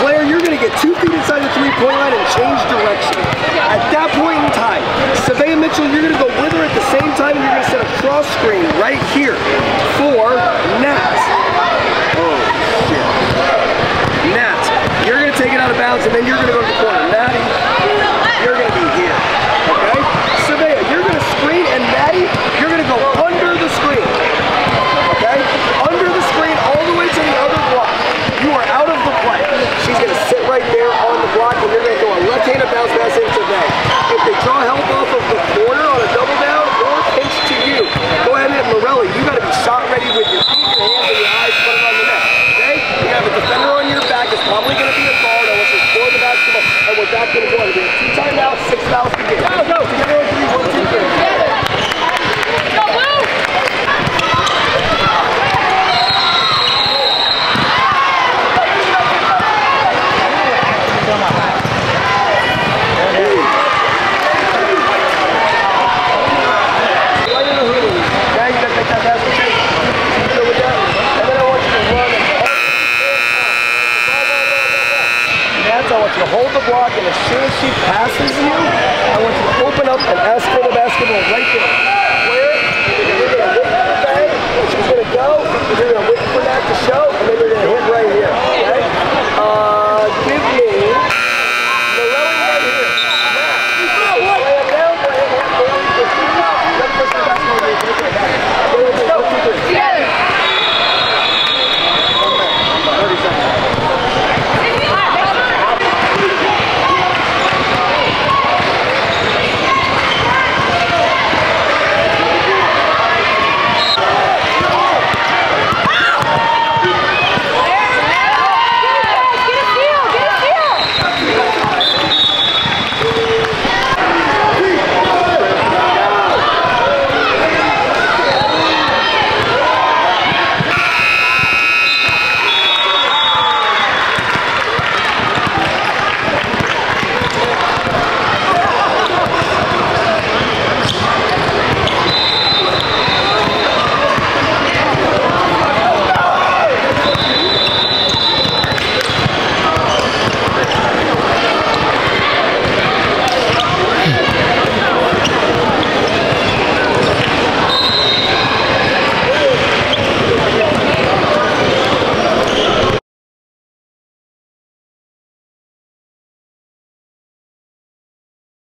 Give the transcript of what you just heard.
Claire, you're going to get two feet inside the three-point line and change direction. At that point in time, Savannah Mitchell, you're going to go with her at the same time and you're going to set a cross screen right here. Back to the two timeouts, six fouls to get. Go, go, together hold the block, and as soon as she passes you, I want you to open up and ask for the basketball right there. Where? You're going to wait the bang, she's going to go, you're going to wait for that to show,